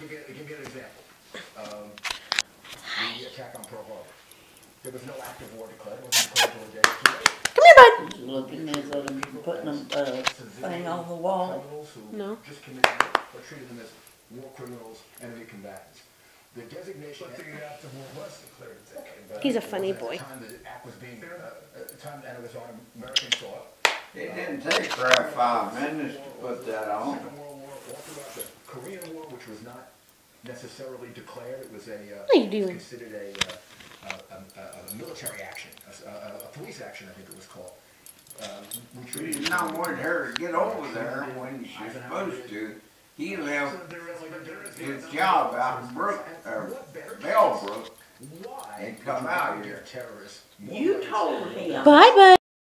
give you, give you an example. Um, the attack on Pearl Harbor. There was no act of war declared, it wasn't declared until the day it was too late. Come here, bud. Just looking at them, putting them, uh, thing on the wall. No. just committed war, or treated them as war criminals, enemy combatants. The designation. But the act of war was declared today. He's a It was funny at the boy. time the act was being, uh, at the time, and it was on American soil. It didn't take Kraft five minutes to put that on. Which was not necessarily declared, it was a, uh, What are you doing? considered a, uh, a, a, a military action, a, police action, I think it was called. Um, we We treated. did not want her to get over there when she's supposed to. He left There is, like, there is. his job out in Brook, or Bellbrook, Why? and come out here. Terrorists. You told him. Bye, bud.